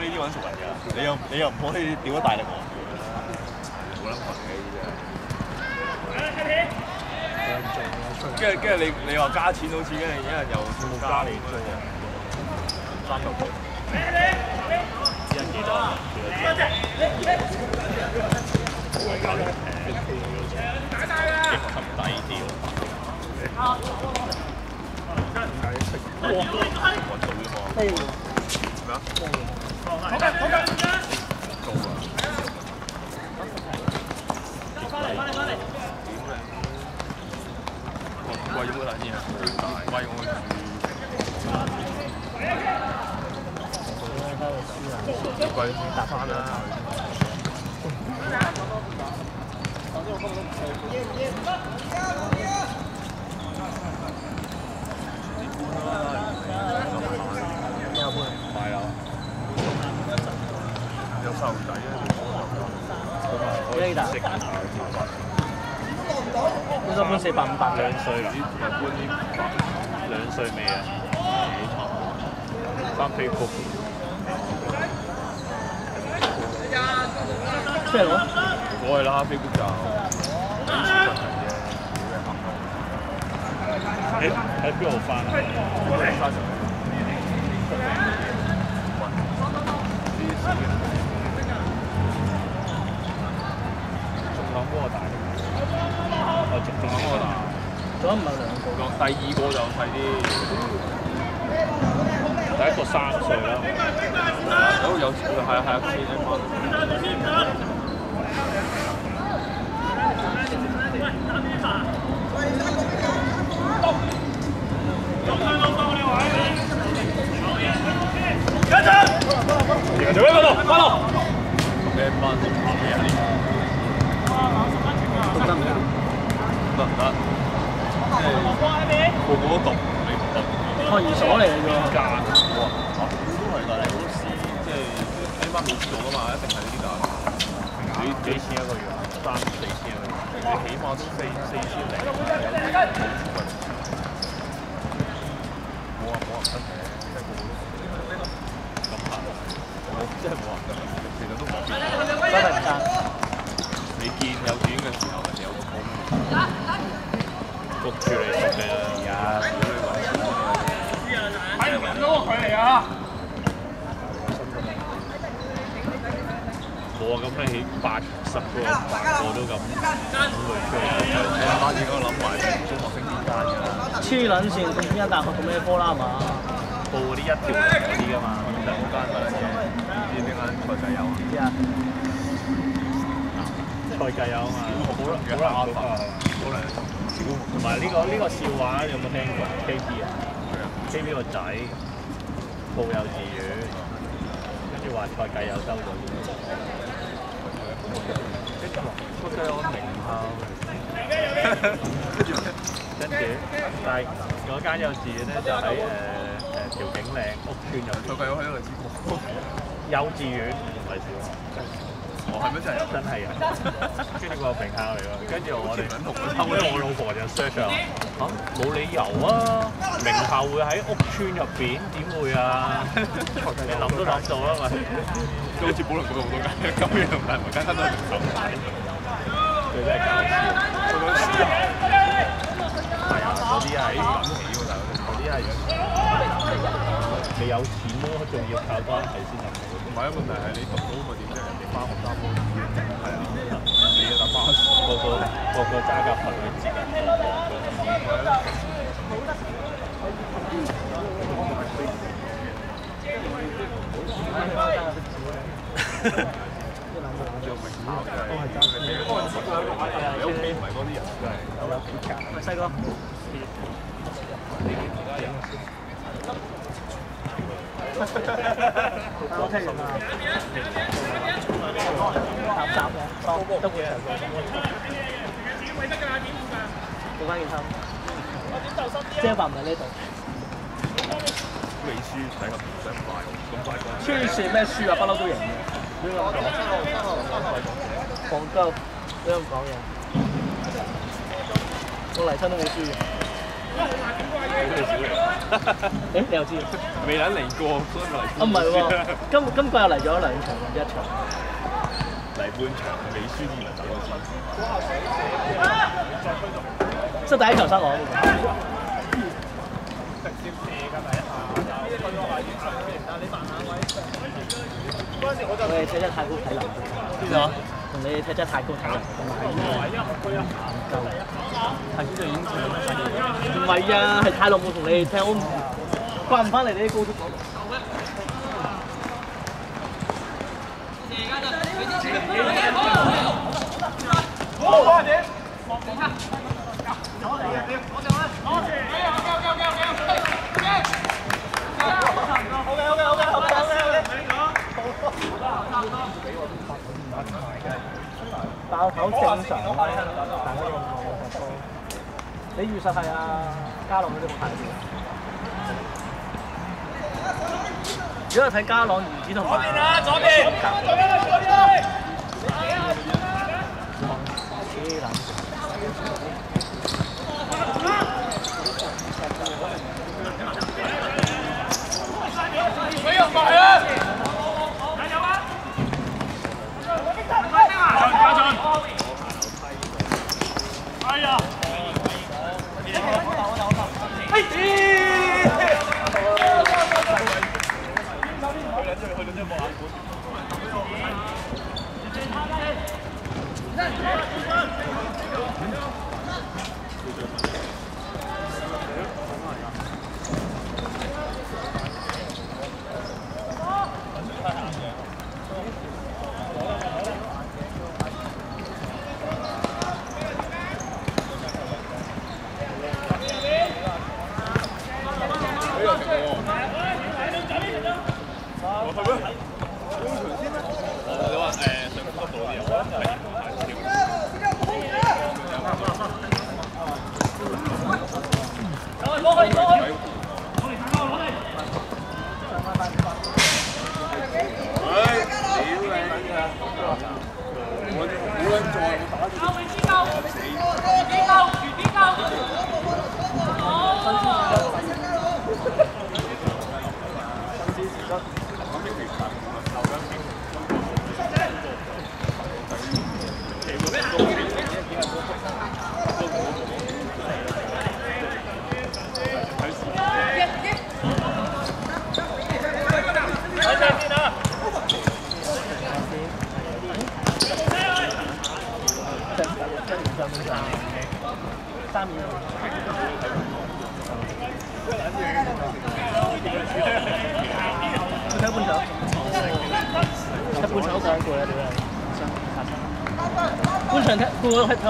呢啲揾熟人㗎，你又你又唔可以屌得大力喎。冇撚群嘅呢跟住跟住你你話加錢好似，跟住一人又冇加你咁樣，三嚿水。一人幾多啊？極級低調。運動啫嘛。咩啊？好嘅，好嘅。做啊！翻嚟，翻嚟，翻嚟。貴咗好撚嘢，貴我住。貴搭翻啦。係啊，有細路仔啊，呢度應該搬四百五百兩歲啦，同埋搬啲兩歲未啊？翻飛曲。出嚟攞。我係啦，飛谷就以前就，喺喺邊度翻啊？嗰個大，我仲仲諗嗰個大。仲有唔係兩個？第二個就細啲，第一個三歲啦，有有係啊係啊，千一蚊。而家做咩嗰度？翻落。咩蚊？咩啊？讀得唔得？得唔得？即係個個都讀，你唔讀。開二所嚟嘅啫喎。間哇嚇，都係㗎，你好似即係起碼冇做㗎嘛，一定係呢啲價。幾幾錢一個月啊？三四千一個月。你起碼都四四千零，有啲冇出過。冇話冇人得嘅，即係個個都咁行。我真係冇人得，其實都冇。真係唔得。你見幼稚園嘅時候，人哋有個鋪，焗住你食嘅啦。而家如果你揾錢嘅，睇唔到個距離啊！冇啊！咁你起八十個、百個都咁咁會出嚟。你阿媽應該諗埋中學升邊間㗎啦。黐撚線，咁邊間大學讀咩科啦係嘛？報嗰啲一條龍嗰啲㗎嘛。就嗰間乜撚嘢？唔知邊間菜仔有啊？知啊。菜計有啊嘛。好難好難嗰個係嘛？好難同埋呢個呢個笑話你有冇聽過？K B 啊，K B 個仔報幼稚園，跟住話菜計有收咗。出雞有名校，跟住，但係嗰間幼稚園咧就喺誒誒調景嶺屋村入邊。出雞有喺度知過。幼稚園唔係小學，哦，係咪真係？真係啊！跟住個名校嚟喎，跟住我哋後尾我老婆就 search 啊，嚇冇理由啊！名校會喺屋村入邊，點會啊？你諗都諗到啦咪？好似保良局有好多間，咁樣但係間間都係名校。佢真係搞笑。做緊私校，係啊，嗰啲係諗起喎，大佬。嗰啲係你有錢咯，仲要靠關係先入到。同埋一個問題係你讀到咪點啫？人哋翻學搭波係啊，你要搭巴士，個個個個揸架棚去接人放做名校嘅都係揸你俾佢你屋企唔係嗰啲人真係。喂，細哥。我聽完啦。搭搭嘅，當都會長過。做翻件衫。遮白唔喺呢度。美書睇咁唔使咁快，咁快過。黐線咩書啊？不嬲都贏嘅。邊個講？黃鳩，你咁講嘢。我嚟親都冇輸嘅。誒你又知？未撚嚟過，所以咪嚟。啊唔係喎，今今季又嚟咗兩場，一場。嚟半場未輸二輪走咗先。即係第一場失我。我哋踢得太高體能。邊個？同你踢得太高體能。頭先就已經跳咗上嚟。唔係啊，係太耐冇同你哋踢，我慣唔翻嚟你啲高速講。爆頭正常啦，大家用我嘅多。你預實係啊，加朗嗰啲好睇啲。如果睇加朗、魚子同埋，左邊啊，左邊，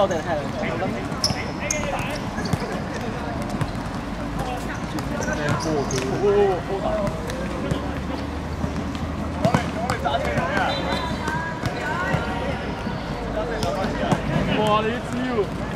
個個睇睇我哋睇兩場。哇！你啲招。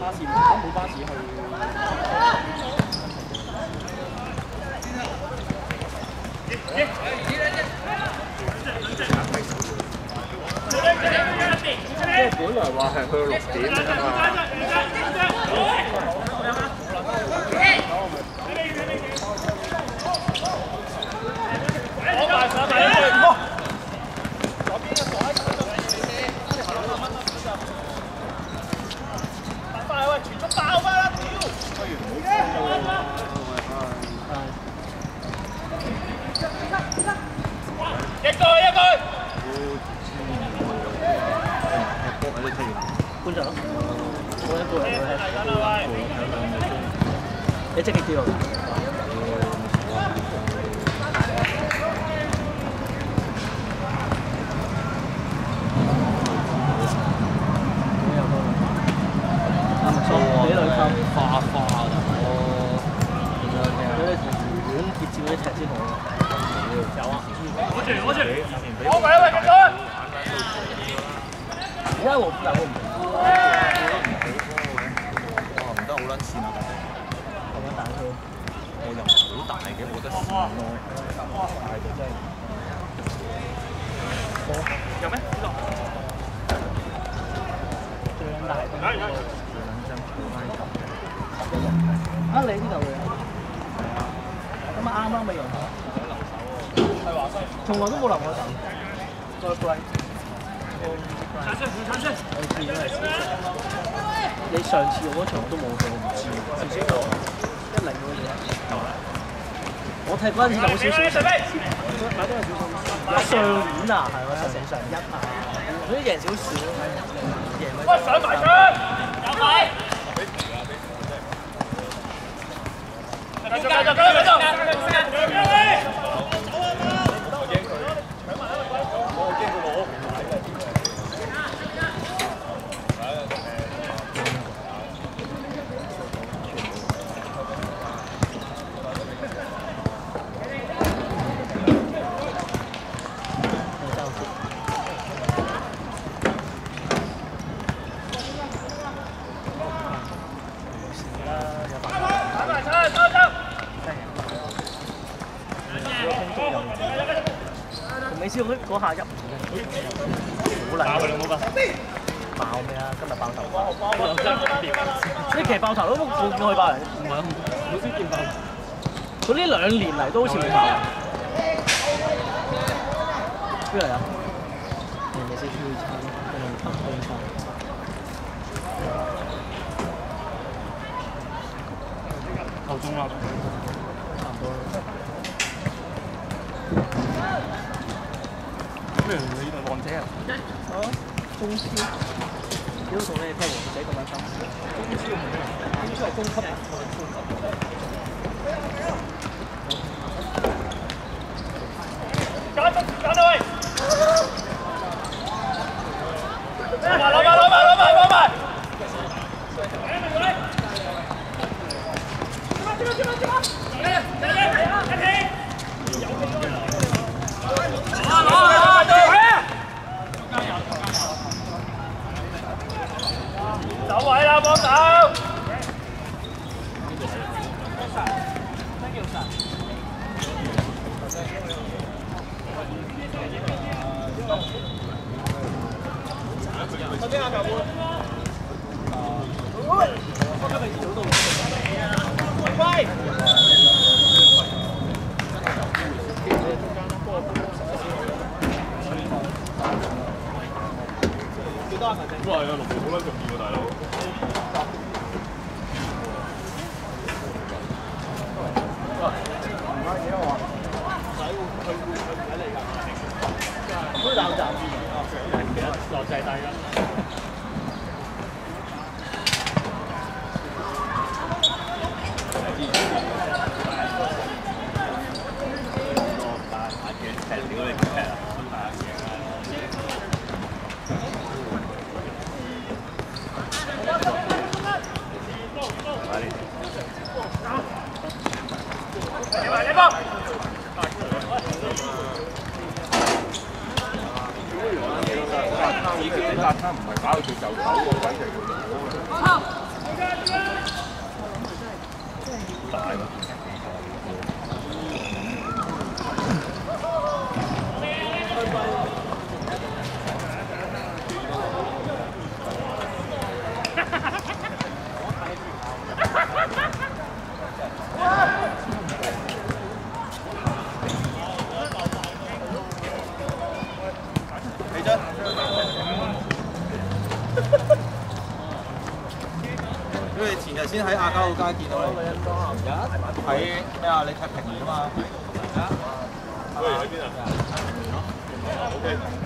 巴士冇巴士去。即係本來話係去到六點㗎嘛。一個一個。半場咯，我一個人係你積極啲喎。俾兩球，花花㗎，俾你同魚丸結照一齊先好。攞住攞住，攞埋一位繼續。路夫又好唔同。哇唔得好撚線啊！咁樣彈佢，我又好大嘅，冇得線咯。大就真係。有咩？呢度。最撚大。啊！你呢度嘅？咁啊啱啱咪用。華西。從來都冇留過手。再貴。產出，產出。我見到係少少。你上次用嗰場都冇去，我唔知。少少一零嗰隻。我踢嗰陣時就好少少。上年啊，係喎，上年上一啊，所以贏少少。贏咪。喂，上埋出。有位。繼續繼續繼續繼續。打埋出，收收。同美斯嗰下入唔嘅，好難。爆佢冇爆。爆咩啊？今日爆頭髮。呢期爆頭都冇見佢爆人。唔係，好少見爆。佢呢兩年嚟都好似冇爆。邊嚟啊？人哋識推餐，人哋北推餐。夠鐘啦。差唔多啦。咩？你呢度浪姐啊？啊，中超。屌同你哋批王仔咁撚心。中超唔係，中超係中級啊，我哋超級。揀揀到位。攞埋攞埋攞埋攞埋攞埋。走位啦，幫手！哇！有六條好撚重要喎，大佬。都冷站。落制低啦。你埋你幫。以前啲沙灘唔係搞到佢就走喎，簡直大喎。日先喺亞交街見到你，喺咩啊？你踢平聯啊嘛？喂，喺邊啊？OK。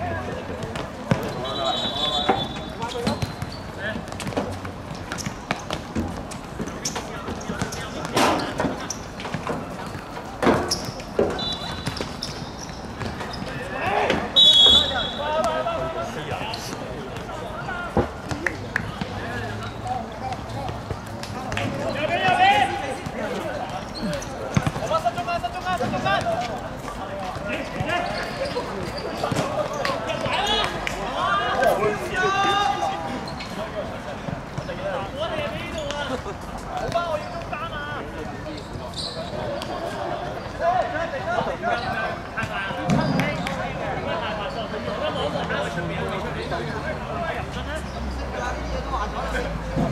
Yeah.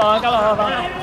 交落啊，交落啊，翻。